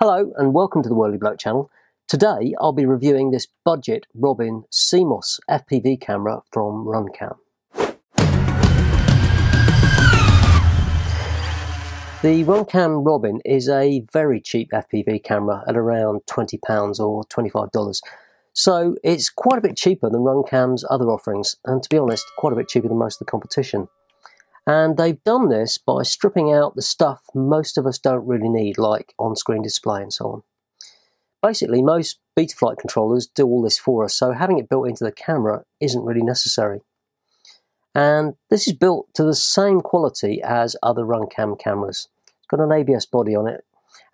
Hello and welcome to the Whirly Bloke channel. Today I'll be reviewing this budget Robin CMOS FPV camera from Runcam. The Runcam Robin is a very cheap FPV camera at around £20 or $25. So it's quite a bit cheaper than Runcam's other offerings and to be honest quite a bit cheaper than most of the competition. And they've done this by stripping out the stuff most of us don't really need, like on-screen display and so on. Basically, most Betaflight controllers do all this for us, so having it built into the camera isn't really necessary. And this is built to the same quality as other Runcam cameras. It's got an ABS body on it,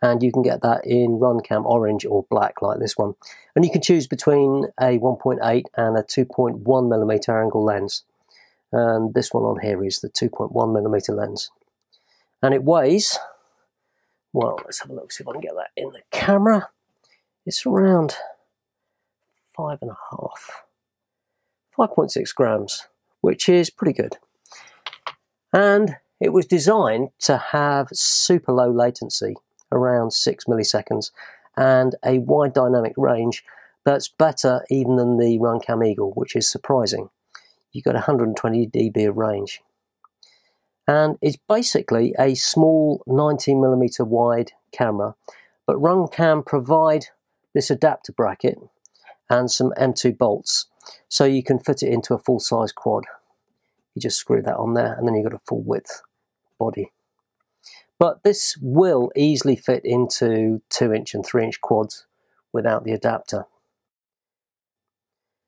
and you can get that in Runcam orange or black like this one. And you can choose between a 1.8 and a 2.1mm angle lens and this one on here is the 2.1 millimeter lens. And it weighs well let's have a look see if I can get that in the camera. It's around five and a half 5.6 grams which is pretty good. And it was designed to have super low latency around 6 milliseconds and a wide dynamic range that's better even than the Runcam Eagle which is surprising you've got 120 dB of range. And it's basically a small 19 millimeter wide camera, but Runcam provide this adapter bracket and some M2 bolts, so you can fit it into a full size quad. You just screw that on there, and then you've got a full width body. But this will easily fit into 2 inch and 3 inch quads without the adapter.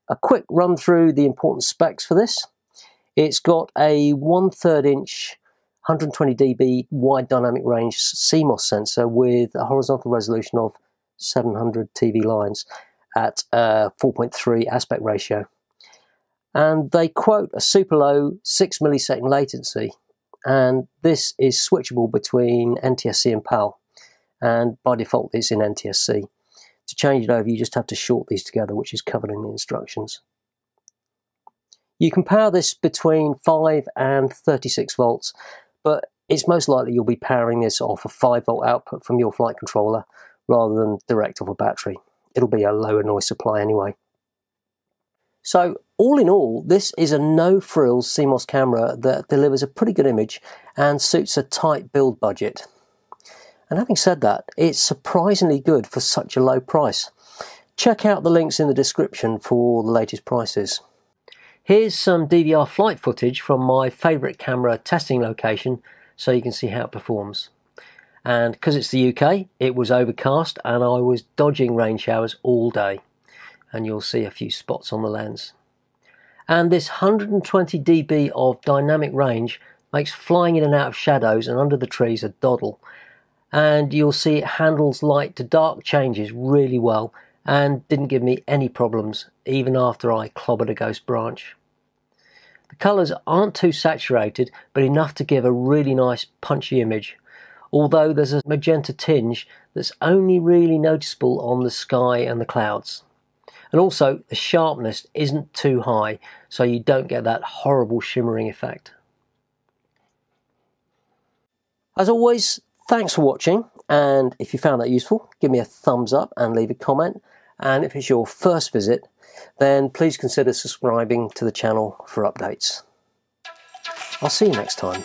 A quick run through the important specs for this. It's got a 1 3rd inch 120 dB wide dynamic range CMOS sensor with a horizontal resolution of 700 TV lines at 4.3 aspect ratio. And they quote a super low 6 millisecond latency. And this is switchable between NTSC and PAL. And by default, it's in NTSC. To change it over, you just have to short these together, which is covered in the instructions. You can power this between 5 and 36 volts, but it's most likely you'll be powering this off a 5 volt output from your flight controller rather than direct off a battery. It'll be a lower noise supply anyway. So all in all, this is a no-frills CMOS camera that delivers a pretty good image and suits a tight build budget. And having said that, it's surprisingly good for such a low price. Check out the links in the description for the latest prices. Here's some DVR flight footage from my favourite camera testing location so you can see how it performs. And because it's the UK, it was overcast and I was dodging rain showers all day. And you'll see a few spots on the lens. And this 120 dB of dynamic range makes flying in and out of shadows and under the trees a doddle and you'll see it handles light to dark changes really well and didn't give me any problems even after I clobbered a ghost branch. The colours aren't too saturated but enough to give a really nice punchy image although there's a magenta tinge that's only really noticeable on the sky and the clouds. And also the sharpness isn't too high so you don't get that horrible shimmering effect. As always, Thanks for watching, and if you found that useful, give me a thumbs up and leave a comment. And if it's your first visit, then please consider subscribing to the channel for updates. I'll see you next time.